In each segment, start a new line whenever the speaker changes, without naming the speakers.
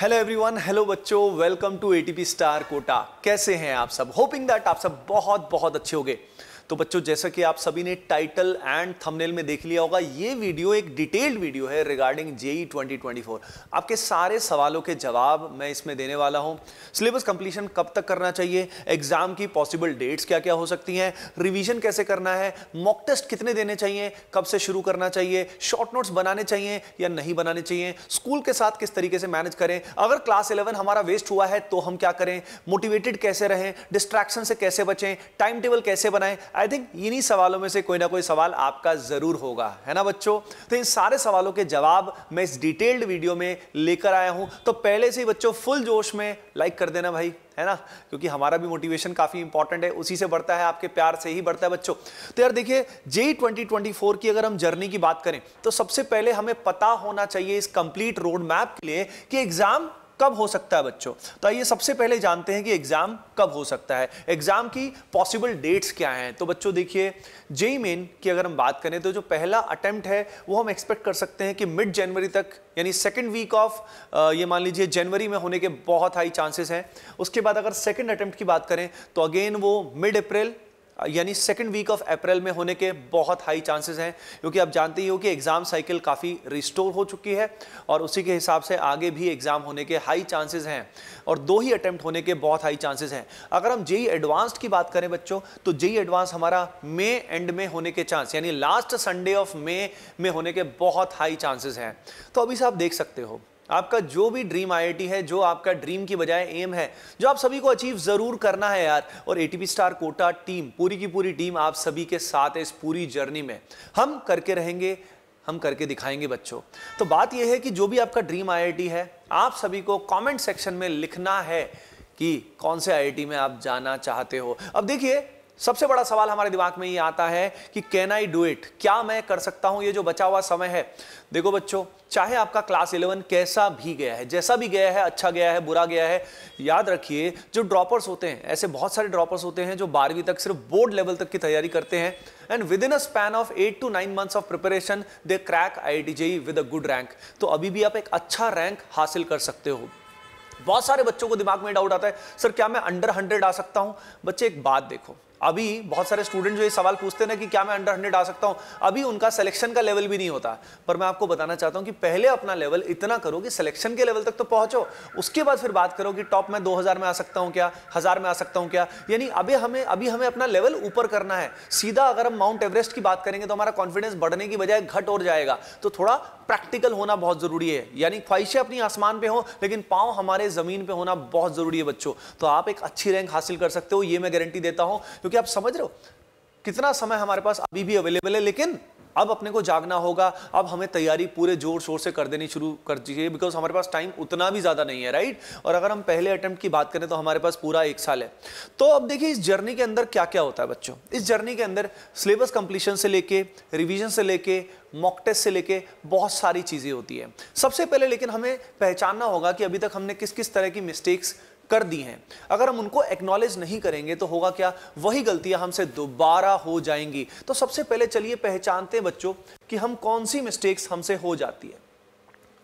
Hello everyone hello बच्चों welcome to ATP star Kota कैसे हैं आप सब? होपिंग दैट आप सब बहुत बहुत अच्छे होंगे। तो बच्चों, जैसा कि आप सभी ने टाइटल एंड थंबनेल में देख लिया होगा, ये वीडियो एक डिटेल्ड वीडियो है रिगार्डिंग जेई 2024 आपके सारे सवालों के जवाब मैं इसमें देने वाला हूँ। सिलेबस कंप्लीशन कब तक करना चाहिए? एग्ज़ाम की पॉसिबल डेट्स क्या क्या हो सकती हैं? रिविजन कैसे करना है? मॉक टेस्ट कितने देने चाहिए? कब से शुरू करना चाहिए? शॉर्ट नोट्स बनाने चाहिए या नहीं बनाने चाहिए? स्कूल के साथ किस तरीके से मैनेज करें? अगर क्लास इलेवन हमारा वेस्ट हुआ है तो हम क्या करें? मोटिवेटेड कैसे रहें? डिस्ट्रैक्शन से कैसे बचें? टाइम टेबल कैसे बनाएँ? आई थिंक इन्हीं सवालों में से कोई ना कोई सवाल आपका ज़रूर होगा, है ना बच्चों? तो इन सारे सवालों के जवाब मैं इस डिटेल्ड वीडियो में लेकर आया हूँ। तो पहले से ही बच्चों फुल जोश में लाइक कर देना भाई, है ना? क्योंकि हमारा भी मोटिवेशन काफ़ी इंपॉर्टेंट है, उसी से बढ़ता है, आपके प्यार से ही बढ़ता है बच्चों। तो यार देखिए जेई 2024 की अगर हम जर्नी की बात करें तो सबसे पहले हमें पता होना चाहिए इस कंप्लीट रोड मैप के लिए कि एग्ज़ाम कब हो सकता है बच्चों? तो आइए सबसे पहले जानते हैं कि एग्ज़ाम कब हो सकता है। एग्ज़ाम की पॉसिबल डेट्स क्या हैं? तो बच्चों देखिए, जेई मेन की अगर हम बात करें तो जो पहला अटेम्प्ट है, वो हम एक्सपेक्ट कर सकते हैं कि मिड जनवरी तक, यानी सेकेंड वीक ऑफ़ ये मान लीजिए जनवरी में होने के बहुत हाई चांसेस हैं। उसके बाद अगर सेकेंड अटेम्प्ट की बात करें तो अगेन वो मिड अप्रैल यानी सेकेंड वीक ऑफ़ अप्रैल में होने के बहुत हाई चांसेस हैं, क्योंकि आप जानते ही हो कि एग्ज़ाम साइकिल काफ़ी रिस्टोर हो चुकी है और उसी के हिसाब से आगे भी एग्ज़ाम होने के हाई चांसेस हैं और दो ही अटेम्प्ट होने के बहुत हाई चांसेस हैं। अगर हम जेई एडवांस्ड की बात करें बच्चों तो जेई एडवांस हमारा मे एंड में होने के चांस यानी लास्ट संडे ऑफ़ मे में होने के बहुत हाई चांसेस हैं। तो अभी से आप देख सकते हो आपका जो भी ड्रीम आईआईटी है, जो आपका ड्रीम की बजाय एम है, जो आप सभी को अचीव ज़रूर करना है यार। और एटीपी स्टार कोटा टीम पूरी की पूरी टीम आप सभी के साथ है इस पूरी जर्नी में। हम करके रहेंगे, हम करके दिखाएँगे बच्चों। तो बात यह है कि जो भी आपका ड्रीम आईआईटी है, आप सभी को कमेंट सेक्शन में लिखना है कि कौन से आईआईटी में आप जाना चाहते हो। अब देखिए सबसे बड़ा सवाल हमारे दिमाग में ये आता है कि कैन आई डू इट क्या मैं कर सकता हूँ? ये जो बचा हुआ समय है। देखो बच्चों, चाहे आपका क्लास इलेवन कैसा भी गया है, जैसा भी गया है अच्छा गया है, बुरा गया है, याद रखिए, जो ड्रॉपर्स होते हैं, ऐसे बहुत सारे ड्रॉपर्स होते हैं जो बारहवीं तक सिर्फ़ बोर्ड लेवल तक की तैयारी करते हैं and within a span of eight to nine months of preparation they crack I with a good rank तो अभी भी आप एक अच्छा रैंक हासिल कर सकते हो। बहुत सारे बच्चों को दिमाग में डाउट आता है, सर, क्या मैं अंडर हंड्रेड आ सकता हूँ? बच्चे, एक बात देखो अभी बहुत सारे स्टूडेंट जो ये सवाल पूछते हैं ना कि क्या मैं अंडर हंड्रेड आ सकता हूँ? अभी उनका सिलेक्शन का लेवल भी नहीं होता। पर मैं आपको बताना चाहता हूँ कि पहले अपना लेवल इतना करो कि सिलेक्शन के लेवल तक तो पहुंचो। उसके बाद फिर बात करो कि टॉप में 2000 में आ सकता हूँ क्या? हज़ार में आ सकता हूँ क्या? यानी अभी हमें अभी हमें अपना लेवल ऊपर करना है। सीधा अगर हम माउंट एवरेस्ट की बात करेंगे तो हमारा कॉन्फिडेंस बढ़ने की बजाय घट और जाएगा। तो थोड़ा प्रैक्टिकल होना बहुत ज़रूरी है। यानी ख्वाहिशें अपनी आसमान पे हो, लेकिन पाँव हमारे ज़मीन पे होना बहुत ज़रूरी है बच्चों। तो आप एक अच्छी रैंक हासिल कर सकते हो, ये मैं गारंटी देता हूँ। क्योंकि आप समझ रहे हो, कितना समय हमारे पास अभी भी अवेलेबल है, लेकिन अब अपने को जागना होगा। अब हमें तैयारी पूरे ज़ोर शोर से कर देनी शुरू कर दीजिए बिकॉज़ हमारे पास टाइम उतना भी ज़्यादा नहीं है राइट और अगर हम पहले अटेम्प्ट की बात करें तो हमारे पास पूरा एक साल है। तो अब देखिए इस जर्नी के अंदर क्या क्या होता है बच्चों? इस जर्नी के अंदर सिलेबस कंप्लीशन से लेके रिविजन से लेके मॉक टेस्ट से लेके बहुत सारी चीज़ें होती है। सबसे पहले लेकिन हमें पहचानना होगा कि अभी तक हमने किस किस तरह की मिस्टेक्स कर दी हैं। अगर हम उनको एक्नॉलेज नहीं करेंगे तो होगा क्या? वही गलतियाँ हमसे दोबारा हो जाएँगी। तो सबसे पहले चलिए पहचानते हैं बच्चों कि हम कौन सी मिस्टेक्स हमसे हो जाती है।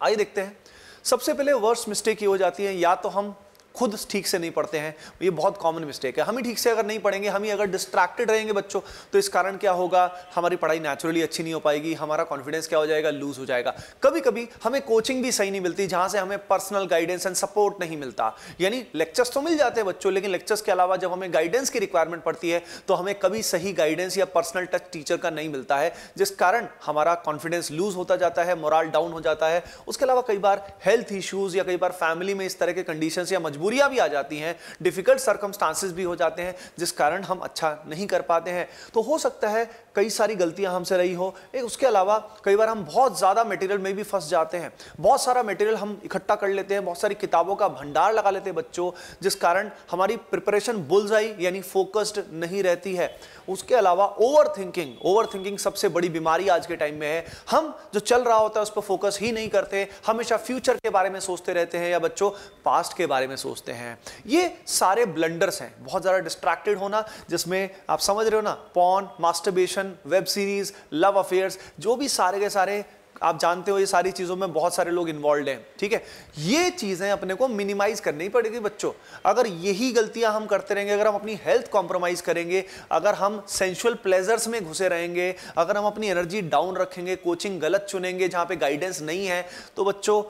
आइए देखते हैं। सबसे पहले वर्स्ट मिस्टेक ये हो जाती है, या तो हम खुद ठीक से नहीं पढ़ते हैं। ये बहुत कॉमन मिस्टेक है। हम ही ठीक से अगर नहीं पढ़ेंगे, हम ही अगर डिस्ट्रैक्टेड रहेंगे बच्चों तो इस कारण क्या होगा? हमारी पढ़ाई नेचुरली अच्छी नहीं हो पाएगी, हमारा कॉन्फिडेंस क्या हो जाएगा? लूज हो जाएगा। कभी कभी हमें कोचिंग भी सही नहीं मिलती, जहाँ से हमें पर्सनल गाइडेंस एंड सपोर्ट नहीं मिलता। यानी लेक्चर्स तो मिल जाते हैं बच्चों, लेकिन लेक्चर्स के अलावा जब हमें गाइडेंस की रिक्वायरमेंट पड़ती है तो हमें कभी सही गाइडेंस या पर्सनल टच टीचर का नहीं मिलता है, जिस कारण हमारा कॉन्फिडेंस लूज होता जाता है मोरल डाउन हो जाता है। उसके अलावा कई बार हेल्थ इश्यूज़ या कई बार फैमिली में इस तरह के कंडीशन या मजबूरियाँ भी आ जाती हैं डिफ़िकल्ट सर्कमस्टांसिस भी हो जाते हैं, जिस कारण हम अच्छा नहीं कर पाते हैं। तो हो सकता है कई सारी गलतियाँ हमसे रही हो। एक उसके अलावा कई बार हम बहुत ज़्यादा मटेरियल में भी फंस जाते हैं। बहुत सारा मटेरियल हम इकट्ठा कर लेते हैं, बहुत सारी किताबों का भंडार लगा लेते हैं बच्चों, जिस कारण हमारी प्रिपरेशन बुलजाई यानी फोकस्ड नहीं रहती है। उसके अलावा ओवर थिंकिंग ओवर थिंकिंग सबसे बड़ी बीमारी आज के टाइम में है। हम जो चल रहा होता है, उस पर फोकस ही नहीं करते। हमेशा फ्यूचर के बारे में सोचते रहते हैं या बच्चों पास्ट के बारे में सोचते हैं। ये सारे ब्लंडर्स हैं। बहुत ज़्यादा डिस्ट्रैक्टेड होना, जिसमें आप समझ रहे हो ना porn masturbation web series love affairs जो भी सारे के सारे आप जानते हो, ये सारी चीज़ों में बहुत सारे लोग इन्वॉल्व हैं, ठीक है? ये चीज़ें अपने को मिनिमाइज करनी पड़ेगी बच्चों। अगर यही गलतियाँ हम करते रहेंगे, अगर हम अपनी हेल्थ कॉम्प्रोमाइज करेंगे, अगर हम सेंशुअल प्लेजर्स में घुसे रहेंगे, अगर हम अपनी एनर्जी डाउन रखेंगे कोचिंग गलत चुनेंगे, जहाँ पे गाइडेंस नहीं है तो बच्चों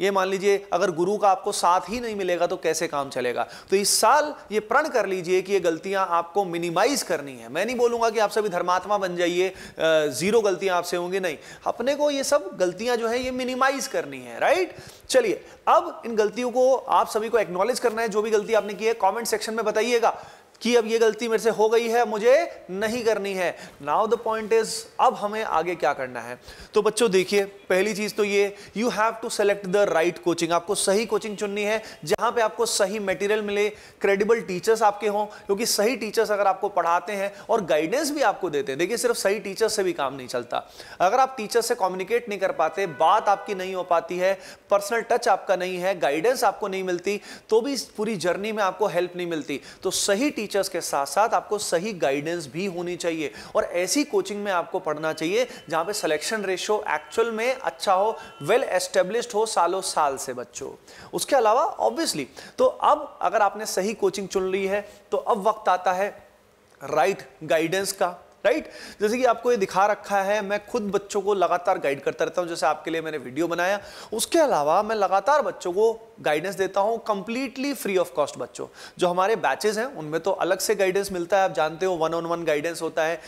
ये मान लीजिए, अगर गुरु का आपको साथ ही नहीं मिलेगा तो कैसे काम चलेगा? तो इस साल ये प्रण कर लीजिए कि ये गलतियाँ आपको मिनिमाइज करनी है। मैं नहीं बोलूँगा कि आप सभी धर्मात्मा बन जाइए ज़ीरो गलतियाँ आपसे होंगी, नहीं। अपने को ये सब गलतियाँ जो है, ये मिनिमाइज करनी है राइट चलिए, अब इन गलतियों को आप सभी को एक्नॉलेज करना है। जो भी गलती आपने की है कॉमेंट सेक्शन में बताइएगा। कि अब ये गलती मेरे से हो गई है, मुझे नहीं करनी है। नाउ द पॉइंट इज़ अब हमें आगे क्या करना है? तो बच्चों, देखिए, पहली चीज़ तो ये you have to select the right coaching आपको सही कोचिंग चुननी है, जहाँ पे आपको सही मटेरियल मिले क्रेडिबल टीचर्स आपके हों, क्योंकि सही टीचर्स अगर आपको पढ़ाते हैं और गाइडेंस भी आपको देते हैं, देखिए, सिर्फ़ सही टीचर्स से भी काम नहीं चलता। अगर आप टीचर से कम्युनिकेट नहीं कर पाते, बात आपकी नहीं हो पाती है पर्सनल टच आपका नहीं है गाइडेंस आपको नहीं मिलती तो भी पूरी जर्नी में आपको हेल्प नहीं मिलती। तो सही टीचर्स के साथ साथ आपको सही गाइडेंस भी होनी चाहिए। और ऐसी कोचिंग में आपको पढ़ना चाहिए, जहाँ पे सिलेक्शन रेशियो एक्चुअल में अच्छा हो वेल एस्टेब्लिश्ड हो सालों साल से बच्चों। उसके अलावा ऑब्वियसली तो अब अगर आपने सही कोचिंग चुन ली है तो अब वक्त आता है राइट right गाइडेंस का। राइट? जैसे कि आपको ये दिखा रखा है, मैं खुद बच्चों को लगातार गाइड करता रहता हूँ, जैसे आपके लिए मैंने वीडियो बनाया। उसके अलावा मैं लगातार बच्चों को गाइडेंस देता हूँ कंप्लीटली फ्री ऑफ़ कॉस्ट बच्चों। जो हमारे बैचेस हैं, उनमें तो अलग से गाइडेंस मिलता है, आप जानते हो वन ऑन वन गाइडेंस होता है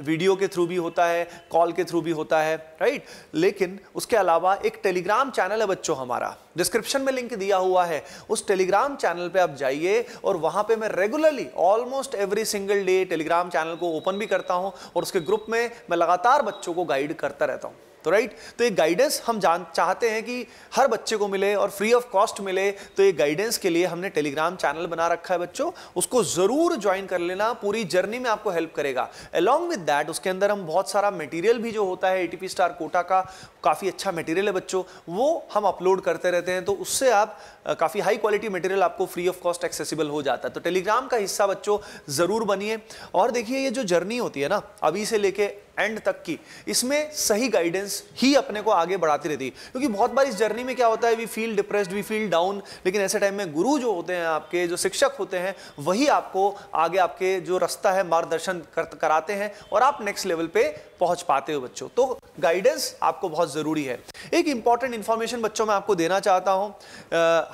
वीडियो के थ्रू भी होता है कॉल के थ्रू भी होता है राइट लेकिन उसके अलावा एक टेलीग्राम चैनल है बच्चों हमारा। डिस्क्रिप्शन में लिंक दिया हुआ है। उस टेलीग्राम चैनल पे आप जाइए और वहाँ पे मैं regularly almost every single day telegram channel को ओपन भी करता हूँ और उसके ग्रुप में मैं लगातार बच्चों को गाइड करता रहता हूँ। तो राइट तो ये गाइडेंस हम जान, चाहते हैं कि हर बच्चे को मिले और फ्री ऑफ़ कॉस्ट मिले तो ये गाइडेंस के लिए हमने टेलीग्राम चैनल बना रखा है बच्चों। उसको ज़रूर ज्वाइन कर लेना, पूरी जर्नी में आपको हेल्प करेगा। अलॉन्ग विद दैट उसके अंदर हम बहुत सारा मटेरियल भी जो होता है एटीपी स्टार कोटा का, काफ़ी अच्छा मटेरियल है बच्चों, वो हम अपलोड करते रहते हैं। तो उससे आप काफ़ी हाई क्वालिटी मटेरियल आपको फ्री ऑफ़ कॉस्ट एक्सेसिबल हो जाता है। तो टेलीग्राम का हिस्सा बच्चों ज़रूर बनिए। और देखिए, ये जो जर्नी होती है ना, अभी से लेके एंड तक की। इसमें सही गाइडेंस ही अपने को आगे बढ़ाती रहती है। क्योंकि बहुत बार इस जर्नी में क्या होता है we feel depressed we feel down लेकिन ऐसे टाइम में गुरु जो होते हैं आपके जो शिक्षक होते हैं वही आपको आगे आपके जो रास्ता है मार्गदर्शन कर, कराते हैं और आप नेक्स्ट लेवल पे पहुँच पाते हो बच्चों। तो गाइडेंस आपको बहुत ज़रूरी है। एक इंपॉर्टेंट इंफॉर्मेशन बच्चों में आपको देना चाहता हूँ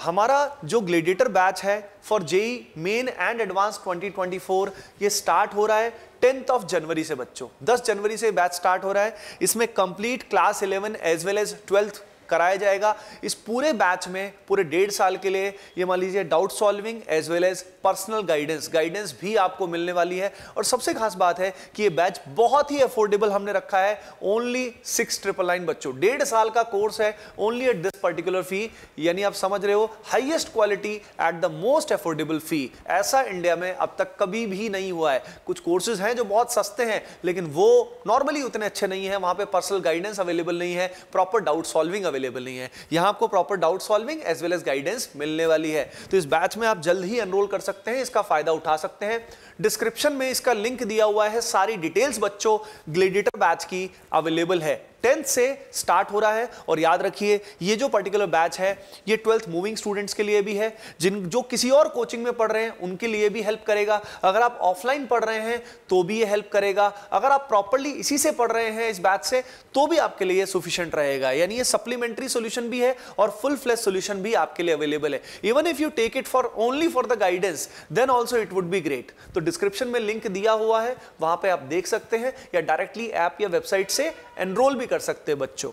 हमारा जो ग्लेडिएटर बैच है for JEE main and advance 2024 ये स्टार्ट हो रहा है टेंथ ऑफ़ जनवरी से बच्चों। 10 जनवरी से बैच स्टार्ट हो रहा है। इसमें complete class 11 as well as twelfth कराया जाएगा। इस पूरे बैच में, पूरे डेढ़ साल के लिए ये मान लीजिए doubt solving as well as personal guidance guidance भी आपको मिलने वाली है। और सबसे खास बात है कि ये बैच बहुत ही अफोर्डेबल हमने रखा है। ओनली सिक्स ट्रिपल नाइन बच्चों। डेढ़ साल का कोर्स है only at this particular fee यानी आप समझ रहे हो highest quality at the most affordable fee ऐसा इंडिया में अब तक कभी भी नहीं हुआ है। कुछ कोर्सेज हैं जो बहुत सस्ते हैं, लेकिन वो नॉर्मली उतने अच्छे नहीं है। वहाँ पे पर्सनल गाइडेंस अवेलेबल नहीं है। प्रॉपर डाउट सॉल्विंग अवेलेबल नहीं है। यहाँ आपको proper doubt solving as well as guidance मिलने वाली है। तो इस बैच में आप जल्द ही एनरोल कर सकते हैं, इसका फ़ायदा उठा सकते हैं। डिस्क्रिप्शन में इसका लिंक दिया हुआ है, सारी डिटेल्स बच्चों ग्लेडिटर बैच की अवेलेबल है। टेंथ से स्टार्ट हो रहा है और याद रखिए, ये जो पर्टिकुलर बैच है, ये ट्वेल्थ मूविंग स्टूडेंट्स के लिए भी है। जिन, जो किसी और कोचिंग में पढ़ रहे हैं, उनके लिए भी हेल्प करेगा। अगर आप ऑफलाइन पढ़ रहे हैं तो भी ये हेल्प करेगा। अगर आप प्रॉपरली इसी से पढ़ रहे हैं इस बैच से तो भी आपके लिए सुफिशियंट रहेगा। यानी ये सप्लीमेंट्री सोल्यूशन भी है और फुल फ्लैश सोल्यूशन भी आपके लिए अवेलेबल है। Even if you take it for only for the guidance then also it would be great तो डिस्क्रिप्शन में लिंक दिया हुआ है, वहाँ पर आप देख सकते हैं या डायरेक्टली ऐप या वेबसाइट से एनरोल भी कर सकते हैं बच्चों।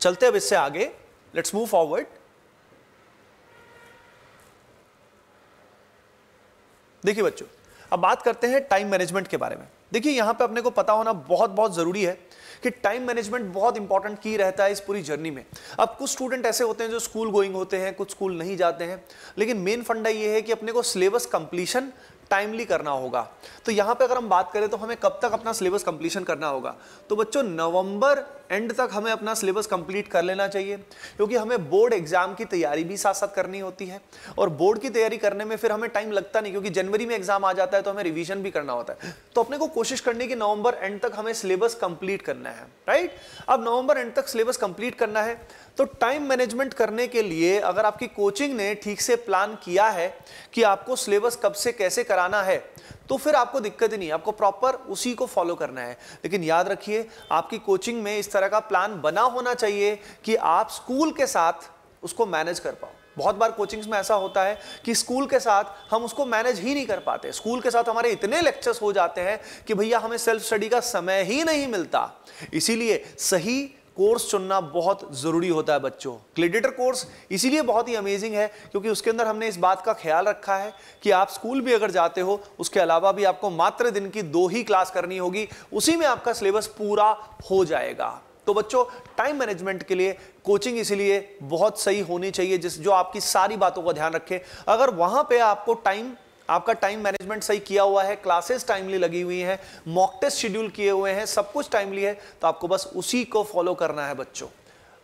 चलते अब इससे आगे। लेट्स मूव फॉरवर्ड देखिए बच्चों, अब बात करते हैं टाइम मैनेजमेंट के बारे में। देखिए, यहाँ पे अपने को पता होना बहुत बहुत ज़रूरी है कि टाइम मैनेजमेंट बहुत इंपॉर्टेंट की रहता है इस पूरी जर्नी में। अब कुछ स्टूडेंट ऐसे होते हैं जो स्कूल गोइंग होते हैं, कुछ स्कूल नहीं जाते हैं। लेकिन मेन फंडा ये है कि अपने को सिलेबस कंप्लीशन टाइमली करना होगा। तो यहाँ पे अगर हम बात करें तो हमें कब तक अपना सिलेबस कंप्लीशन करना होगा? तो बच्चों, नवंबर एंड तक हमें अपना सिलेबस कंप्लीट कर लेना चाहिए, क्योंकि हमें बोर्ड एग्ज़ाम की तैयारी भी साथ साथ करनी होती है। और बोर्ड की तैयारी करने में फिर हमें टाइम लगता नहीं, क्योंकि जनवरी में एग्ज़ाम आ जाता है तो हमें रिविजन भी करना होता है। तो अपने को कोशिश करनी कि नवंबर एंड तक हमें सिलेबस कंप्लीट करना है राइट अब नवंबर एंड तक सिलेबस कंप्लीट करना है तो टाइम मैनेजमेंट करने के लिए अगर आपकी कोचिंग ने ठीक से प्लान किया है कि आपको सिलेबस कब से कैसे कराना है तो फिर आपको दिक्कत ही नहीं आपको प्रॉपर उसी को फॉलो करना है। लेकिन याद रखिए, आपकी कोचिंग में इस तरह का प्लान बना होना चाहिए कि आप स्कूल के साथ उसको मैनेज कर पाओ। बहुत बार कोचिंग्स में ऐसा होता है कि स्कूल के साथ हम उसको मैनेज ही नहीं कर पाते। स्कूल के साथ हमारे इतने लेक्चर्स हो जाते हैं कि भैया, हमें सेल्फ स्टडी का समय ही नहीं मिलता। इसीलिए सही कोर्स चुनना बहुत ज़रूरी होता है बच्चों। क्लेडिटर कोर्स इसीलिए बहुत ही अमेजिंग है, क्योंकि उसके अंदर हमने इस बात का ख्याल रखा है कि आप स्कूल भी अगर जाते हो, उसके अलावा भी आपको मात्र दिन की दो ही क्लास करनी होगी, उसी में आपका सिलेबस पूरा हो जाएगा। तो बच्चों टाइम मैनेजमेंट के लिए कोचिंग इसीलिए बहुत सही होनी चाहिए, जिस, जो आपकी सारी बातों का ध्यान रखे। अगर वहाँ पे आपको टाइम आपका टाइम मैनेजमेंट सही किया हुआ है क्लासेस टाइमली लगी हुई हैं मॉक टेस्ट शेड्यूल किए हुए हैं, सब कुछ टाइमली है तो आपको बस उसी को फॉलो करना है बच्चों।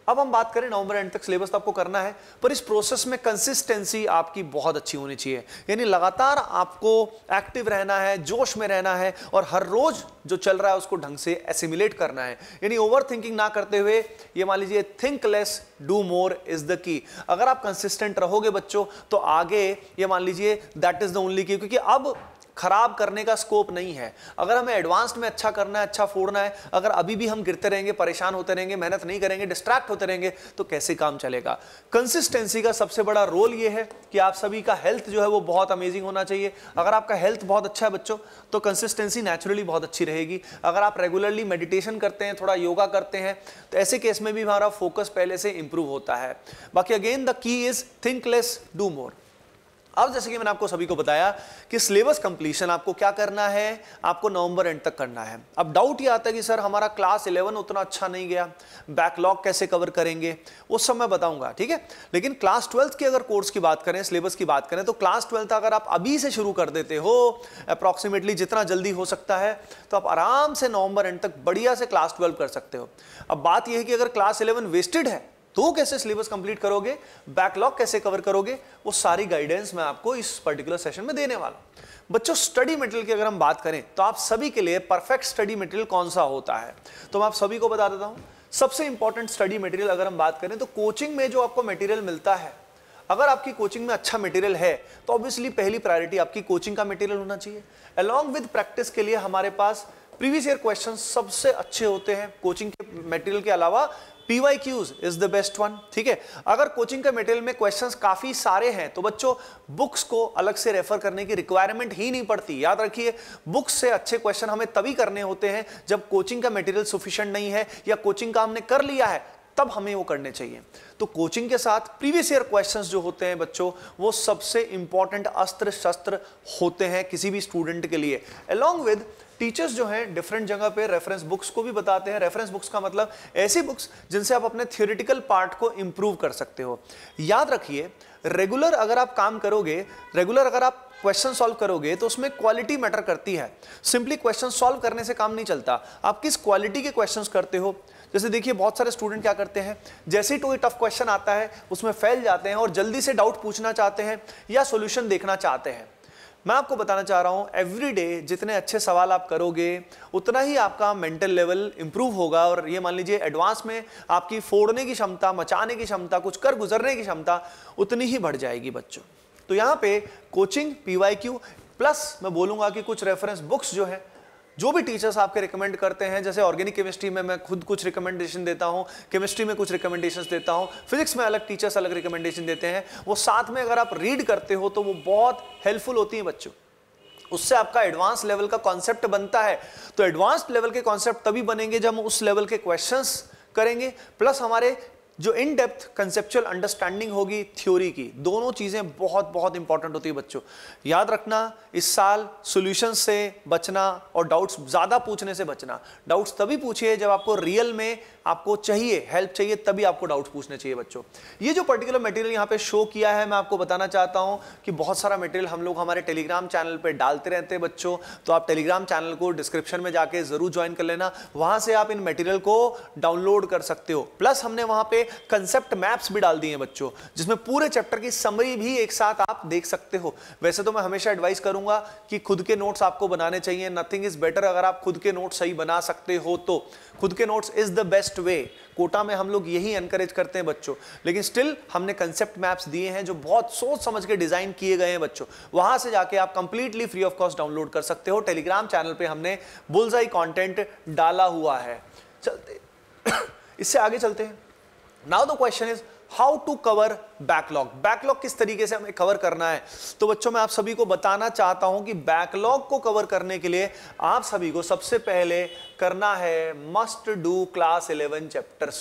अब हम बात करें नवंबर एंड तक सिलेबस तो आपको करना है, पर इस प्रोसेस में कंसिस्टेंसी आपकी बहुत अच्छी होनी चाहिए। यानी लगातार आपको एक्टिव रहना है, जोश में रहना है, और हर रोज जो चल रहा है उसको ढंग से एसिमुलेट करना है। यानी ओवर थिंकिंग ना करते हुए ये मान लीजिए think less do more is the key अगर आप कंसिस्टेंट रहोगे बच्चों तो आगे ये मान लीजिए दैट इज़ द ओनली की क्योंकि अब खराब करने का स्कोप नहीं है। अगर हमें एडवांस्ड में अच्छा करना है अच्छा फोड़ना है, अगर अभी भी हम गिरते रहेंगे, परेशान होते रहेंगे, मेहनत नहीं करेंगे डिस्ट्रैक्ट होते रहेंगे तो कैसे काम चलेगा? कंसिस्टेंसी का सबसे बड़ा रोल ये है कि आप सभी का हेल्थ जो है वो बहुत अमेजिंग होना चाहिए। अगर आपका हेल्थ बहुत अच्छा है बच्चों तो कंसिस्टेंसी नेचुरली बहुत अच्छी रहेगी। अगर आप रेगुलरली मेडिटेशन करते हैं, थोड़ा योगा करते हैं तो ऐसे केस में भी हमारा फोकस पहले से इंप्रूव होता है। बाकी again the key is think less do more अब जैसे कि मैंने आपको सभी को बताया कि सिलेबस कंप्लीशन आपको क्या करना है? आपको नवंबर एंड तक करना है। अब डाउट ये आता है कि सर हमारा क्लास 11 उतना अच्छा नहीं गया। बैकलॉग कैसे कवर करेंगे? उस सब मैं बताऊँगा, ठीक है? लेकिन क्लास ट्वेल्थ की अगर कोर्स की बात करें सिलेबस की बात करें तो क्लास ट्वेल्थ अगर आप अभी से शुरू कर देते हो अप्रॉक्सीमेटली जितना जल्दी हो सकता है तो आप आराम से नवंबर एंड तक बढ़िया से क्लास ट्वेल्व कर सकते हो। अब बात यह है कि अगर क्लास इलेवन वेस्टेड है तो कैसे सिलेबस कंप्लीट करोगे? बैकलॉग कैसे कवर करोगे? वो सारी गाइडेंस मैं आपको इस पर्टिकुलर सेशन में देने वाला हूँ। बच्चों स्टडी मटेरियल की अगर हम बात करें तो आप सभी के लिए परफेक्ट स्टडी मटेरियल कौन सा होता है? तो मैं आप सभी को बता देता हूँ, सबसे इंपॉर्टेंट स्टडी मटेरियल अगर हम बात करें तो कोचिंग में जो आपको मटेरियल मिलता है, अगर आपकी कोचिंग में अच्छा मटेरियल है तो ऑब्वियसली पहली प्रायोरिटी आपकी कोचिंग का मटेरियल होना चाहिए। अलॉन्ग विद प्रैक्टिस के लिए हमारे पास प्रीवियस ईयर क्वेश्चन सबसे अच्छे होते हैं। कोचिंग के मटेरियल के अलावा PYQs is the best one ठीक है? अगर कोचिंग के मटेरियल में क्वेश्चंस काफ़ी सारे हैं तो बच्चों बुक्स को अलग से रेफर करने की रिक्वायरमेंट ही नहीं पड़ती। याद रखिए बुक्स से अच्छे क्वेश्चन हमें तभी करने होते हैं जब कोचिंग का मटेरियल सुफिशियंट नहीं है या कोचिंग का हमने कर लिया है, तब हमें वो करने चाहिए। तो कोचिंग के साथ प्रीवियस ईयर क्वेश्चंस जो होते हैं बच्चों, वो सबसे इंपॉर्टेंट अस्त्र शस्त्र होते हैं किसी भी स्टूडेंट के लिए। अलोंग विद टीचर्स जो हैं डिफरेंट जगह पे रेफरेंस बुक्स को भी बताते हैं। रेफरेंस बुक्स का मतलब ऐसी बुक्स जिनसे आप अपने थियोरिटिकल पार्ट को इम्प्रूव कर सकते हो। याद रखिए रेगुलर अगर आप काम करोगे रेगुलर अगर आप क्वेश्चन सॉल्व करोगे तो उसमें क्वालिटी मैटर करती है। सिंपली क्वेश्चन सॉल्व करने से काम नहीं चलता। आप किस क्वालिटी के क्वेश्चंस करते हो? जैसे देखिए, बहुत सारे स्टूडेंट क्या करते हैं? जैसे ही कोई टफ क्वेश्चन आता है, उसमें फैल जाते हैं और जल्दी से डाउट पूछना चाहते हैं या सोल्यूशन देखना चाहते हैं। मैं आपको बताना चाह रहा हूँ एवरी डे जितने अच्छे सवाल आप करोगे, उतना ही आपका मेंटल लेवल इंप्रूव होगा। और ये मान लीजिए एडवांस में आपकी फोड़ने की क्षमता, मचाने की क्षमता, कुछ कर गुजरने की क्षमता उतनी ही बढ़ जाएगी बच्चों। तो यहाँ पे कोचिंग पीवाईक्यू प्लस मैं बोलूँगा कि कुछ रेफरेंस बुक्स जो है जो भी टीचर्स आपके रिकमेंड करते हैं, जैसे ऑर्गेनिक केमिस्ट्री में मैं खुद कुछ रिकमेंडेशन देता हूँ केमिस्ट्री में कुछ रिकमेंडेशन देता हूँ फिजिक्स में अलग टीचर्स अलग रिकमेंडेशन देते हैं, वो साथ में अगर आप रीड करते हो तो वो बहुत हेल्पफुल होती है बच्चों। उससे आपका एडवांस लेवल का कॉन्सेप्ट बनता है। तो एडवांस लेवल के कॉन्सेप्ट तभी बनेंगे जब हम उस लेवल के क्वेश्चंस करेंगे। प्लस हमारे जो इन डेप्थ कंसेप्चुअल अंडरस्टैंडिंग होगी थ्योरी की, दोनों चीज़ें बहुत बहुत इंपॉर्टेंट होती है बच्चों। याद रखना, इस साल सॉल्यूशन से बचना और डाउट्स ज़्यादा पूछने से बचना। डाउट्स तभी पूछिए जब आपको रियल में आपको चाहिए हेल्प चाहिए, तभी आपको डाउट पूछने चाहिए बच्चों। ये जो पर्टिकुलर मटेरियल यहाँ पे शो किया है, मैं आपको बताना चाहता हूँ कि बहुत सारा मटेरियल हम लोग हमारे टेलीग्राम चैनल पे डालते रहते हैं बच्चों। तो आप टेलीग्राम चैनल को डिस्क्रिप्शन में जाके ज़रूर ज्वाइन कर लेना। वहाँ से आप इन मटेरियल को डाउनलोड कर सकते हो। प्लस हमने वहाँ पे कंसेप्ट मैप्स भी डाल दिए हैं बच्चों, जिसमें पूरे चैप्टर की समरी भी एक साथ आप देख सकते हो। वैसे तो मैं हमेशा एडवाइस करूँगा कि खुद के नोट्स आपको बनाने चाहिए। नथिंग इज़ बेटर अगर आप खुद के नोट्स सही बना सकते हो तो। खुद के notes is the best way Kota में हम लोग यही एनकरेज करते हैं बच्चों। लेकिन स्टिल हमने कंसेप्ट मैप्स दिए हैं जो बहुत सोच समझ के डिज़ाइन किए गए हैं बच्चों। वहाँ से जाके आप completely free of cost download कर सकते हो। टेलीग्राम चैनल पे हमने बुलजाई कंटेंट डाला हुआ है। चलते इससे आगे चलते हैं। Now the question is how to cover backlog backlog किस तरीके से हमें कवर करना है? तो बच्चों, मैं आप सभी को बताना चाहता हूँ कि बैकलॉग को कवर करने के लिए आप सभी को सबसे पहले करना है must do class eleven chapters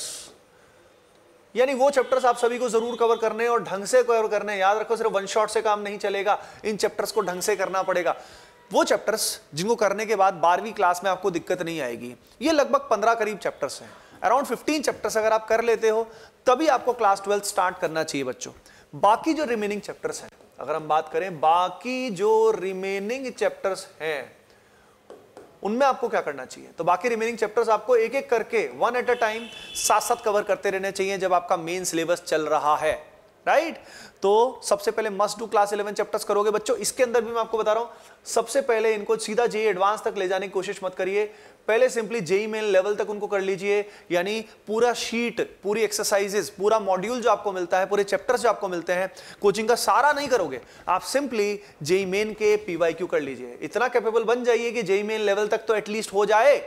यानी वो चैप्टर्स आप सभी को ज़रूर कवर करने और ढंग से कवर करने याद रखो, सिर्फ़ वन शॉट से काम नहीं चलेगा, इन चैप्टर्स को ढंग से करना पड़ेगा। वो चैप्टर्स जिनको करने के बाद बारहवीं क्लास में आपको दिक्कत नहीं आएगी। ये लगभग पंद्रह करीब चैप्टर्स हैं। अराउंड फिफ्टीन चैप्टर्स अगर आप कर लेते हो, तभी आपको क्लास ट्वेल्थ स्टार्ट करना चाहिए बच्चों। बाकी जो रिमेनिंग चैप्टर्स हैं, अगर हम बात करें, बाकी जो रिमेनिंग चैप्टर्स हैं, उनमें आपको क्या करना चाहिए? तो बाकी रिमेनिंग चैप्टर्स आपको एक एक करके वन एट अ टाइम साथ साथ कवर करते रहने चाहिए जब आपका मेन सिलेबस चल रहा है। राइट तो सबसे पहले must do class eleven chapters करोगे। बच्चों, इसके अंदर भी मैं आपको बता रहा हूँ, सबसे पहले इनको सीधा जेई एडवांस तक ले जाने की कोशिश मत करिए। पहले सिंपली जेई मेन लेवल तक उनको कर लीजिए। यानी पूरा शीट पूरी एक्सरसाइजेस पूरा मॉड्यूल जो आपको मिलता है, पूरे चैप्टर्स जो आपको मिलते हैं कोचिंग का सारा नहीं करोगे। आप सिंपली जेई मेन के पीवाईक्यू कर लीजिए। इतना कैपेबल बन जाइए कि जेई मेन लेवल तक तो एटलीस्ट हो जाए।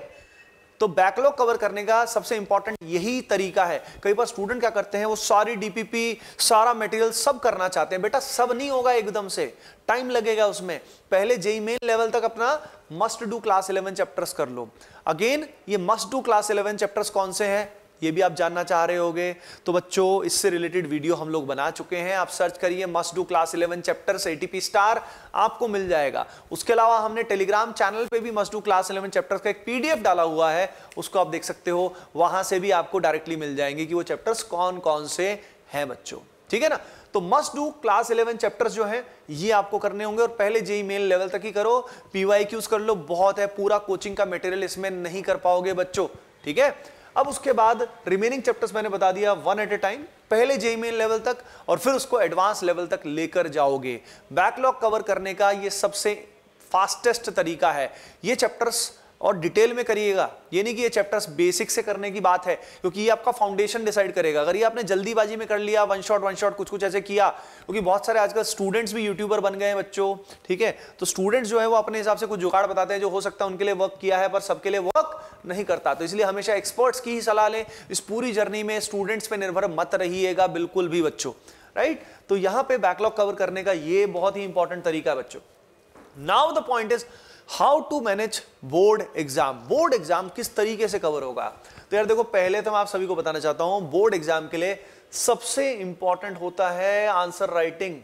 तो बैकलॉग कवर करने का सबसे इंपॉर्टेंट यही तरीका है। कई बार स्टूडेंट क्या करते हैं, वो सारी डीपीपी सारा मटेरियल सब करना चाहते हैं। बेटा, सब नहीं होगा एकदम से। टाइम लगेगा उसमें। पहले जेई मेन लेवल तक अपना must do class eleven chapters कर लो। अगेन ये must do class eleven chapters कौन से हैं? ये भी आप जानना चाह रहे होगे। तो बच्चों, इससे रिलेटेड वीडियो हम लोग बना चुके हैं। आप सर्च करिए must do class 11 chapters ATP star आपको मिल जाएगा। उसके अलावा हमने टेलीग्राम चैनल पे भी मस्ट डू क्लास 11 चैप्टर्स का एक पीडीएफ डाला हुआ है। उसको आप देख सकते हो। वहाँ से भी आपको डायरेक्टली मिल जाएँगे कि वो चैप्टर्स कौन कौन से हैं बच्चों। ठीक है ना? तो मस्ट डू क्लास 11 चैप्टर्स जो हैं, ये आपको करने होंगे और पहले जेई मेल लेवल तक ही करो। पीवाई क्यूज कर लो। बहुत है, पूरा कोचिंग का मटेरियल इसमें नहीं कर पाओगे बच्चों। ठीक है? अब उसके बाद रिमेनिंग चैप्टर्स मैंने बता दिया वन एट ए टाइम पहले जेई मेन लेवल तक और फिर उसको एडवांस लेवल तक लेकर जाओगे। बैकलॉग कवर करने का ये सबसे फास्टेस्ट तरीका है। ये चैप्टर्स और डिटेल में करिएगा। ये नहीं कि ये चैप्टर्स बेसिक से करने की बात है, क्योंकि ये आपका फाउंडेशन डिसाइड करेगा। अगर ये आपने जल्दीबाजी में कर लिया वन शॉट वन शॉट कुछ कुछ ऐसे किया, क्योंकि बहुत सारे आजकल स्टूडेंट्स भी यूट्यूबर बन गए हैं बच्चों, ठीक है? तो स्टूडेंट्स जो है वो अपने हिसाब से कुछ जुगाड़ बताते हैं जो हो सकता है उनके लिए वर्क किया है, पर सबके लिए वर्क नहीं करता। तो इसलिए हमेशा एक्सपर्ट्स की ही सलाह लें। इस पूरी जर्नी में स्टूडेंट्स पर निर्भर मत रहिएगा, बिल्कुल भी बच्चों। राइट तो यहाँ पे बैकलॉग कवर करने का ये बहुत ही इंपॉर्टेंट तरीका है बच्चों। Now the point is how to manage board exam board exam किस तरीके से कवर होगा? तो यार देखो, पहले तो मैं आप सभी को बताना चाहता हूँ बोर्ड एग्ज़ाम के लिए सबसे इंपॉर्टेंट होता है आंसर राइटिंग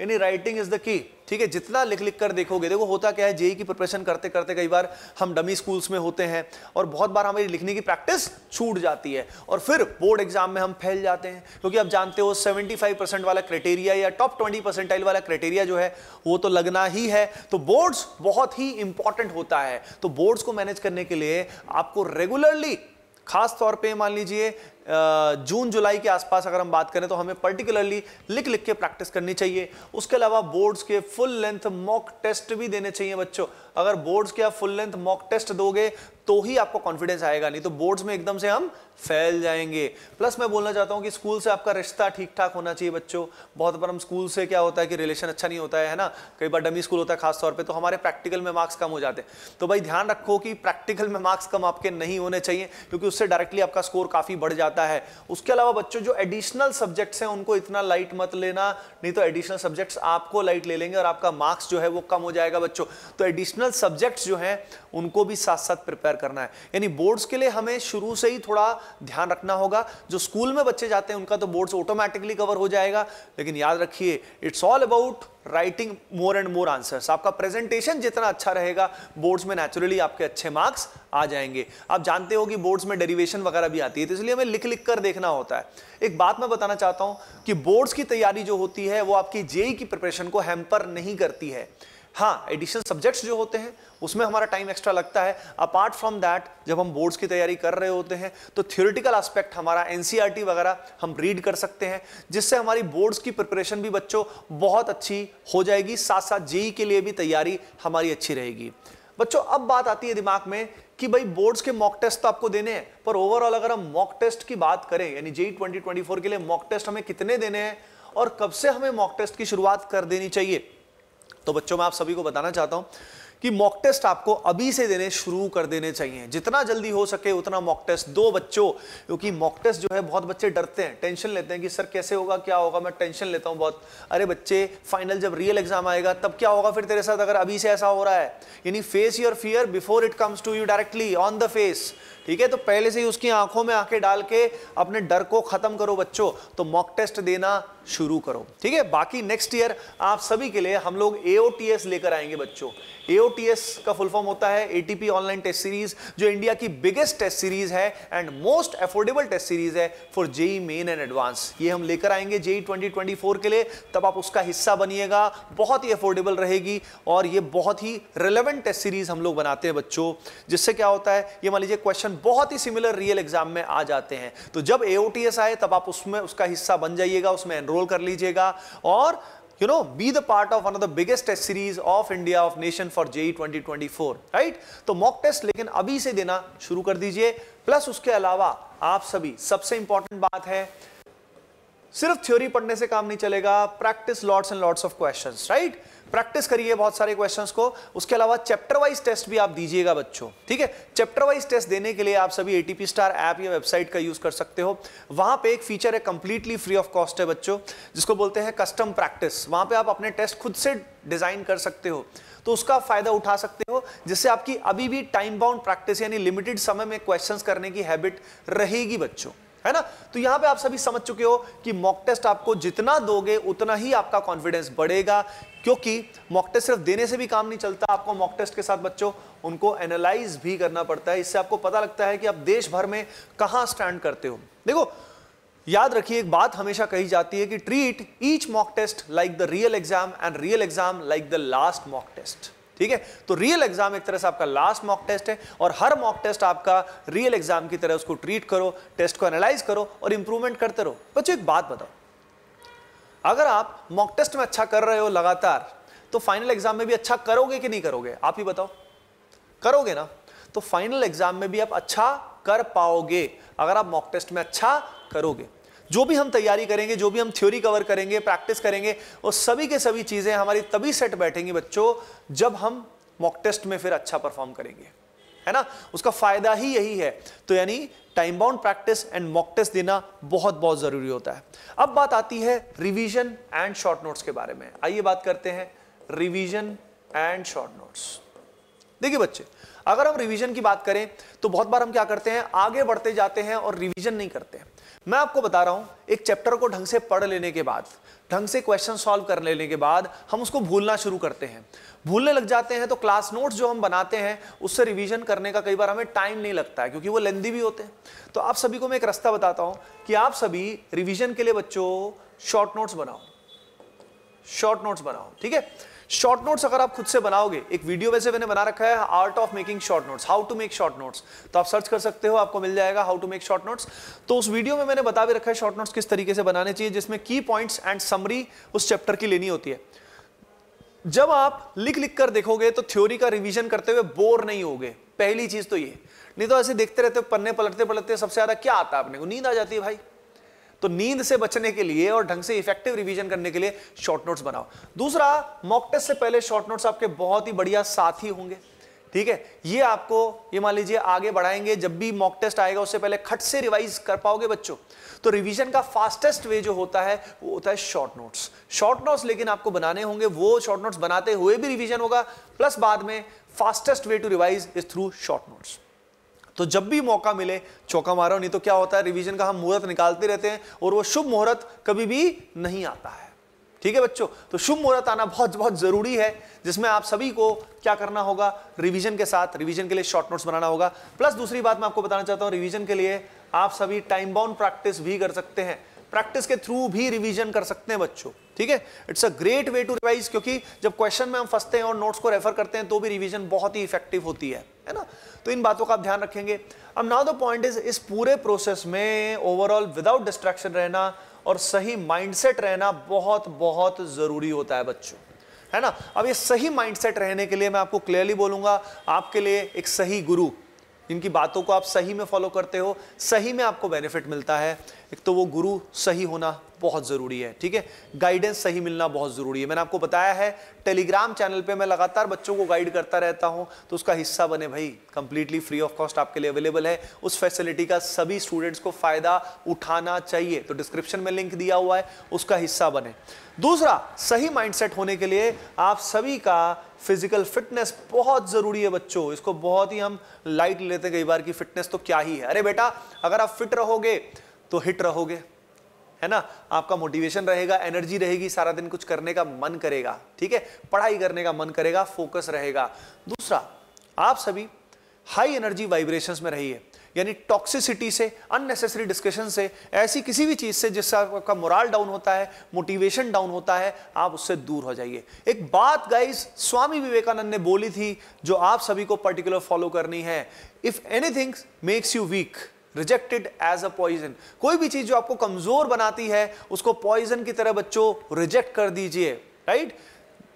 यानी राइटिंग इज़ द की ठीक है, जितना लिख लिख कर देखोगे, देखो होता क्या है, जेई की प्रिपरेशन करते करते कई बार हम डमी स्कूल्स में होते हैं और बहुत बार हमारी लिखने की प्रैक्टिस छूट जाती है और फिर बोर्ड एग्ज़ाम में हम फैल जाते हैं। क्योंकि आप जानते हो 75 परसेंट वाला क्राइटेरिया या टॉप 20 परसेंटाइल वाला क्राइटेरिया जो है, वो तो लगना ही है। तो बोर्ड्स बहुत ही इंपॉर्टेंट होता है। तो बोर्ड्स को मैनेज करने के लिए आपको रेगुलरली खास तौर पे मान लीजिए जून, जुलाई के आसपास अगर हम बात करें तो हमें पर्टिकुलरली लिख लिख के प्रैक्टिस करनी चाहिए। उसके अलावा बोर्ड्स के फुल लेंथ मॉक टेस्ट भी देने चाहिए बच्चों। अगर बोर्ड्स के आप फुल लेंथ मॉक टेस्ट दोगे तो ही आपको कॉन्फिडेंस आएगा। नहीं तो बोर्ड्स में एकदम से हम फैल जाएँगे। प्लस मैं बोलना चाहता हूँ कि स्कूल से आपका रिश्ता ठीक ठाक होना चाहिए बच्चों। बहुत बार हम स्कूल से क्या होता है कि रिलेशन अच्छा नहीं होता है ना? कई बार डमी स्कूल होता है खास तौर पे तो हमारे प्रैक्टिकल में मार्क्स कम हो जाते हैं। तो भाई ध्यान रखो कि प्रैक्टिकल में मार्क्स कम आपके नहीं होने चाहिए, क्योंकि उससे डायरेक्टली आपका स्कोर काफ़ी बढ़ जाता है। उसके अलावा बच्चों, जो एडिशनल सब्जेक्ट्स हैं, उनको इतना लाइट मत लेना, नहीं तो एडिशनल सब्जेक्ट्स आपको लाइट ले लेंगे और आपका मार्क्स जो है वो कम हो जाएगा बच्चों। तो एडिशनल सब्जेक्ट्स जो है, उनको भी साथ साथ प्रिपेयर करना है। यानी बोर्ड्स के लिए हमें शुरू से ही थोड़ा ध्यान रखना होगा। जो स्कूल में बच्चे जाते हैं, उनका तो बोर्ड्स ऑटोमेटिकली कवर हो जाएगा। लेकिन याद रखिए it's all about writing more and more answers आपका प्रेजेंटेशन जितना अच्छा रहेगा बोर्ड्स में नेचुरली आपके अच्छे मार्क्स आ जाएँगे। आप जानते हो कि बोर्ड्स में डेरिवेशन वगैरह भी आती है तो इसलिए हमें लिख लिख कर देखना होता है। एक बात मैं बताना चाहता हूँ कि बोर्ड्स की तैयारी जो होती है, वो आपकी जेई की प्रिपरेशन को हैम्पर नहीं करती है। हाँ एडिशनल सब्जेक्ट्स जो होते हैं, उसमें हमारा टाइम एक्स्ट्रा लगता है। अपार्ट फ्रॉम दैट जब हम बोर्ड्स की तैयारी कर रहे होते हैं तो थियोरिटिकल एस्पेक्ट हमारा एनसीईआरटी e वगैरह हम रीड कर सकते हैं, जिससे हमारी बोर्ड्स की प्रिपरेशन भी बच्चों बहुत अच्छी हो जाएगी। साथ साथ जेई के लिए भी तैयारी हमारी अच्छी रहेगी। बच्चों, अब बात आती है दिमाग में कि भाई बोर्ड्स के मॉक टेस्ट तो आपको देने हैं, पर ओवरऑल अगर हम मॉक टेस्ट की बात करें, यानी जेई ट्वेंटी के लिए मॉक टेस्ट हमें कितने देने हैं, और कब से हमें मॉक टेस्ट की शुरुआत कर देनी चाहिए तो बच्चों, मैं आप सभी को बताना चाहता हूँ कि मॉक टेस्ट आपको अभी से देने शुरू कर देने चाहिए। जितना जल्दी हो सके उतना मॉक टेस्ट दो बच्चों, क्योंकि मॉक टेस्ट जो है बहुत बच्चे डरते हैं, टेंशन लेते हैं कि, सर, कैसे होगा, क्या होगा? मैं टेंशन लेता हूँ बहुत। अरे बच्चे फाइनल जब रियल एग्ज़ाम आएगा, तब क्या होगा फिर तेरे साथ, अगर अभी से ऐसा हो रहा है? यानी face your fear before it comes to you directly on the face ठीक है? तो पहले से ही उसकी आँखों में आँखें डाल के अपने डर को खत्म करो बच्चों। तो मॉक टेस्ट देना शुरू करो। ठीक है? बाकी नेक्स्ट ईयर आप सभी के लिए हम लोग एओटीएस लेकर आएँगे बच्चों। एओटीएस का फुल फॉर्म होता है एटीपी ऑनलाइन टेस्ट सीरीज़ जो इंडिया की बिगेस्ट टेस्ट सीरीज़ है and most affordable test series है for JEE main and advance ये हम लेकर आएँगे जेई 2024 के लिए। तब आप उसका हिस्सा बनिएगा। बहुत ही अफोर्डेबल रहेगी और ये बहुत ही रिलेवेंट टेस्ट सीरीज़ हम लोग बनाते हैं बच्चों। जिससे क्या होता है? ये मान लीजिए क्वेश्चन बहुत ही सिमिलर रियल एग्ज़ाम में आ जाते हैं। तो जब एओटीएस आए, तब आप उसमें उसका हिस्सा बन जाइएगा, उसमें एनरोल कर लीजिएगा। और, you know, be the part of one of the biggest test series of India, of nation for JE 2024 right? तो मॉक टेस्ट लेकिन अभी से देना शुरू कर दीजिए। प्लस उसके अलावा आप सभी, सबसे इंपॉर्टेंट बात है, सिर्फ़ थ्योरी पढ़ने से काम नहीं चलेगा। Practice lots and lots of questions right practice करिए बहुत सारे क्वेश्चंस को। उसके अलावा चैप्टर वाइज टेस्ट भी आप दीजिएगा बच्चों, ठीक है? चैप्टर वाइज टेस्ट देने के लिए आप सभी एटीपी स्टार ऐप या वेबसाइट का यूज़ कर सकते हो। वहाँ पे एक फीचर है कंप्लीटली फ्री ऑफ़ कॉस्ट है बच्चों, जिसको बोलते हैं कस्टम प्रैक्टिस वहाँ पे आप अपने टेस्ट खुद से डिज़ाइन कर सकते हो। तो उसका फ़ायदा उठा सकते हो, जिससे आपकी अभी भी टाइम बाउंड प्रैक्टिस यानी लिमिटेड समय में क्वेश्चंस करने की हैबिट रहेगी बच्चों। है ना? तो यहाँ पे आप सभी समझ चुके हो कि मॉक टेस्ट आपको जितना दोगे, उतना ही आपका कॉन्फिडेंस बढ़ेगा, क्योंकि मॉक टेस्ट सिर्फ़ देने से भी काम नहीं चलता। आपको मॉक टेस्ट के साथ बच्चों, उनको एनालाइज भी करना पड़ता है। इससे आपको पता लगता है कि आप देश भर में कहाँ स्टैंड करते हो। देखो, याद रखिए, एक बात हमेशा कही जाती है कि treat each mock test like the real exam and real exam like the last mock test ठीक है? तो रियल एग्ज़ाम एक तरह से आपका लास्ट मॉक टेस्ट है और हर मॉक टेस्ट आपका रियल एग्ज़ाम की तरह उसको ट्रीट करो टेस्ट को एनालाइज करो और इंप्रूवमेंट करते रहो। बच्चों, एक बात बताओ। अगर आप मॉक टेस्ट में अच्छा कर रहे हो लगातार तो फाइनल एग्ज़ाम में भी अच्छा करोगे कि नहीं करोगे? आप ही बताओ। करोगे ना? तो फाइनल एग्ज़ाम में भी आप अच्छा कर पाओगे, अगर आप मॉक टेस्ट में अच्छा करोगे। जो भी हम तैयारी करेंगे, जो भी हम थ्योरी कवर करेंगे प्रैक्टिस करेंगे, वो सभी के सभी चीज़ें हमारी तभी सेट बैठेंगी बच्चों, जब हम मॉक टेस्ट में फिर अच्छा परफॉर्म करेंगे। है ना? उसका फ़ायदा ही यही है। तो यानी time bound practice and mock test देना बहुत बहुत ज़रूरी होता है। अब बात आती है रिवीजन एंड शॉर्ट नोट्स के बारे में। आइए बात करते हैं रिवीजन एंड शॉर्ट नोट्स देखिए बच्चे, अगर हम रिवीजन की बात करें तो बहुत बार हम क्या करते हैं? आगे बढ़ते जाते हैं और रिवीजन नहीं करते हैं। मैं आपको बता रहा हूँ, एक चैप्टर को ढंग से पढ़ लेने के बाद, ढंग से क्वेश्चन सॉल्व कर लेने के बाद, हम उसको भूलना शुरू करते हैं। भूलने लग जाते हैं तो क्लास नोट्स जो हम बनाते हैं, उससे रिवीजन करने का कई बार हमें टाइम नहीं लगता है, क्योंकि वो लेंदी भी होते हैं। तो आप सभी को मैं एक रास्ता बताता हूँ कि आप सभी रिवीजन के लिए बच्चों शॉर्ट नोट्स बनाओ। शॉर्ट नोट्स बनाओ, ठीक है? शॉर्ट नोट्स अगर आप खुद से बनाओगे, एक वीडियो वैसे मैंने बना रखा है art of making short notes how to make short notes तो आप सर्च कर सकते हो, आपको मिल जाएगा how to make short notes तो उस वीडियो में मैंने बता भी रखा है शॉर्ट नोट्स किस तरीके से बनाने चाहिए, जिसमें की पॉइंट्स एंड समरी उस चैप्टर की लेनी होती है। जब आप लिख लिख कर देखोगे तो थ्योरी का रिवीजन करते हुए बोर नहीं होगे। पहली चीज़ तो ये। नहीं तो ऐसे देखते रहते हो, पन्ने पलटते पलटते सबसे ज़्यादा क्या आता है अपने को? नींद आ जाती है भाई। तो नींद से बचने के लिए और ढंग से इफ़ेक्टिव रिवीजन करने के लिए शॉर्ट नोट्स बनाओ। दूसरा मॉक टेस्ट से पहले शॉर्ट नोट्स आपके बहुत ही बढ़िया साथी होंगे। ठीक है? ये आपको, ये मान लीजिए आगे बढ़ाएँगे, जब भी मॉक टेस्ट आएगा, उससे पहले खट से रिवाइज कर पाओगे बच्चों। तो रिवीजन का फास्टेस्ट वे जो होता है, वो होता है शॉर्ट नोट्स शॉर्ट नोट्स लेकिन आपको बनाने होंगे, वो शॉर्ट नोट्स बनाते हुए भी रिवीजन होगा प्लस बाद में fastest way to revise is through short notes तो जब भी मौका मिले, चौका मारो, नहीं तो क्या होता है रिवीजन का हम मुहूर्त निकालते रहते हैं और वो शुभ मुहूर्त कभी भी नहीं आता है। ठीक है बच्चों? तो शुभ मुहूर्त आना बहुत बहुत ज़रूरी है, जिसमें आप सभी को क्या करना होगा? रिवीजन के साथ रिवीजन के लिए शॉर्ट नोट्स बनाना होगा। प्लस दूसरी बात मैं आपको बताना चाहता हूँ रिवीजन के लिए आप सभी टाइम बाउंड प्रैक्टिस भी कर सकते हैं। प्रैक्टिस के थ्रू भी रिवीजन कर सकते हैं बच्चों। ठीक है? It's a great way to revise क्योंकि जब क्वेश्चन में हम फंसते हैं और नोट्स को रेफर करते हैं तो भी रिवीजन बहुत ही इफ़ेक्टिव होती है। है ना? तो इन बातों का आप ध्यान रखेंगे। अब नाउ द पॉइंट इज़ इस पूरे प्रोसेस में ओवरऑल विदाउट डिस्ट्रैक्शन रहना और सही माइंडसेट रहना बहुत बहुत ज़रूरी होता है बच्चों। है ना? अब ये सही माइंडसेट रहने के लिए मैं आपको क्लियरली बोलूँगा, आपके लिए एक सही गुरु इनकी बातों को आप सही में फॉलो करते हो, सही में आपको बेनिफिट मिलता है। एक तो वो गुरु सही होना बहुत ज़रूरी है, ठीक है? गाइडेंस सही मिलना बहुत ज़रूरी है। मैंने आपको बताया है टेलीग्राम चैनल पे मैं लगातार बच्चों को गाइड करता रहता हूँ तो उसका हिस्सा बने भाई कंप्लीटली फ्री ऑफ़ कॉस्ट आपके लिए अवेलेबल है। उस फैसिलिटी का सभी स्टूडेंट्स को फ़ायदा उठाना चाहिए। तो डिस्क्रिप्शन में लिंक दिया हुआ है, उसका हिस्सा बने। दूसरा, सही माइंडसेट होने के लिए आप सभी का फ़िज़िकल फिटनेस बहुत ज़रूरी है बच्चों। इसको बहुत ही हम लाइट लेते हैं कई बार की फिटनेस तो क्या ही है। अरे बेटा, अगर आप फिट रहोगे तो हिट रहोगे, है ना? आपका मोटिवेशन रहेगा एनर्जी रहेगी, सारा दिन कुछ करने का मन करेगा, ठीक है? पढ़ाई करने का मन करेगा फोकस रहेगा। दूसरा, आप सभी हाई एनर्जी वाइब्रेशंस में रहिए। यानी टॉक्सिसिटी से अननेसेसरी डिस्कशन से, ऐसी किसी भी चीज़ से जिससे आपका मोराल डाउन होता है मोटिवेशन डाउन होता है, आप उससे दूर हो जाइए। एक बात गाइस स्वामी विवेकानंद ने बोली थी, जो आप सभी को पर्टिकुलर फॉलो करनी है if anything makes you weak rejected as a poison कोई भी चीज़ जो आपको कमज़ोर बनाती है, उसको पॉइजन की तरह बच्चों रिजेक्ट कर दीजिए राइट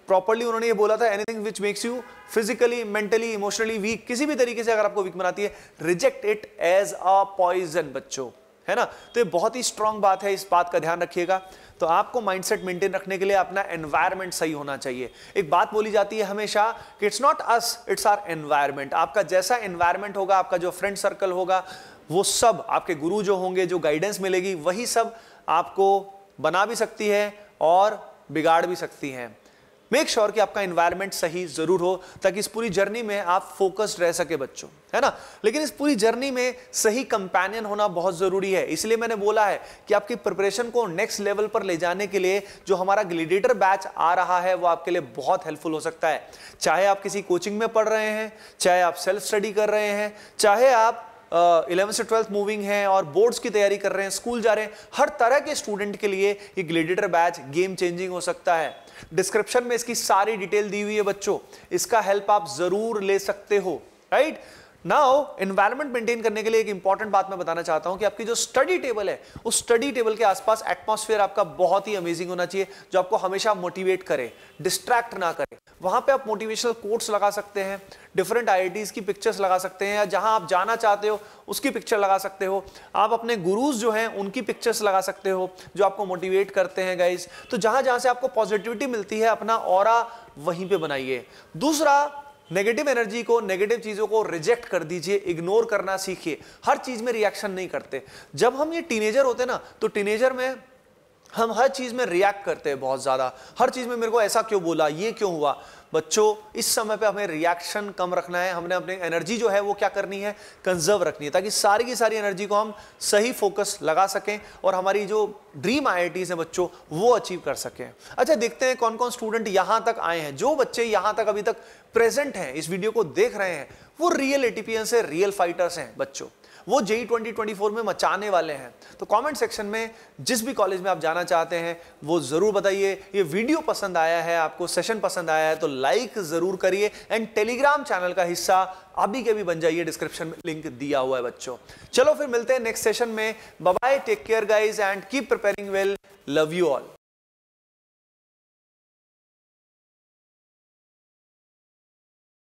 प्रॉपरली उन्होंने ये बोला था anything which makes you physically mentally emotionally weak किसी भी तरीके से अगर आपको वीक बनाती है reject it as a poison बच्चों, है ना? तो ये बहुत ही स्ट्रांग बात है, इस बात का ध्यान रखिएगा। तो आपको माइंडसेट मेंटेन रखने के लिए अपना एनवायरनमेंट सही होना चाहिए। एक बात बोली जाती है हमेशा कि it's not us it's our environment आपका जैसा एनवायरनमेंट होगा, आपका जो फ्रेंड सर्कल होगा, वो सब, आपके गुरु जो होंगे, जो गाइडेंस मिलेगी, वही सब आपको बना भी सकती है और बिगाड़ भी सकती हैं। मेक श्योर sure कि आपका इन्वायरमेंट सही ज़रूर हो, ताकि इस पूरी जर्नी में आप फोकस्ड रह सके बच्चों, है ना? लेकिन इस पूरी जर्नी में सही कंपेनियन होना बहुत ज़रूरी है। इसलिए मैंने बोला है कि आपकी प्रिपरेशन को नेक्स्ट लेवल पर ले जाने के लिए जो हमारा ग्लिडेटर बैच आ रहा है, वो आपके लिए बहुत हेल्पफुल हो सकता है। चाहे आप किसी कोचिंग में पढ़ रहे हैं, चाहे आप सेल्फ स्टडी कर रहे हैं, चाहे आप इलेवन से ट्वेल्थ मूविंग है और बोर्ड्स की तैयारी कर रहे हैं स्कूल जा रहे हैं, हर तरह के स्टूडेंट के लिए ये ग्लेडिएटर बैच गेम चेंजिंग हो सकता है। डिस्क्रिप्शन में इसकी सारी डिटेल दी हुई है बच्चों। इसका हेल्प आप ज़रूर ले सकते हो राइट नाउ एनवायरमेंट मेंटेन करने के लिए एक इंपॉर्टेंट बात मैं बताना चाहता हूँ कि आपकी जो स्टडी टेबल है, उस स्टडी टेबल के आसपास एटमॉस्फेयर आपका बहुत ही अमेजिंग होना चाहिए, जो आपको हमेशा मोटिवेट करे डिस्ट्रैक्ट ना करे। वहाँ पे आप मोटिवेशनल कोर्ट्स लगा सकते हैं डिफरेंट आईआईटीज की पिक्चर्स लगा सकते हैं, या जहाँ आप जाना चाहते हो, उसकी पिक्चर लगा सकते हो। आप अपने गुरुज जो हैं, उनकी पिक्चर्स लगा सकते हो, जो आपको मोटिवेट करते हैं गाइज़ तो जहाँ जहाँ से आपको पॉजिटिविटी मिलती है, अपना और वहीं पे बनाइए। दूसरा नेगेटिव एनर्जी को नेगेटिव चीज़ों को रिजेक्ट कर दीजिए इग्नोर करना सीखिए। हर चीज़ में रिएक्शन नहीं करते। जब हम ये टीनेजर होते ना तो टीनेजर में हम हर चीज़ में रिएक्ट करते हैं बहुत ज़्यादा। हर चीज़ में मेरे को ऐसा क्यों बोला, ये क्यों हुआ? बच्चों, इस समय पे हमें रिएक्शन कम रखना है। हमने अपनी एनर्जी जो है वो क्या करनी है? कंजर्व रखनी है, ताकि सारी की सारी एनर्जी को हम सही फोकस लगा सकें और हमारी जो ड्रीम आई है बच्चों, वो अचीव कर सकें। अच्छा देखते हैं कौन कौन स्टूडेंट यहाँ तक आए हैं। जो बच्चे यहाँ तक अभी तक प्रेजेंट हैं, इस वीडियो को देख रहे हैं, वो रियल एटीपीएन से रियल फाइटर्स हैं बच्चों। वो जेई 2024 में मचाने वाले हैं। तो कमेंट सेक्शन में जिस भी कॉलेज में आप जाना चाहते हैं, वो ज़रूर बताइए। ये वीडियो पसंद आया है, आपको सेशन पसंद आया है तो लाइक ज़रूर करिए। एंड टेलीग्राम चैनल का हिस्सा अभी के भी बन जाइए डिस्क्रिप्शन में लिंक दिया हुआ है बच्चों। चलो फिर मिलते हैं नेक्स्ट सेशन में। Bye take care guys and keep preparing well love you all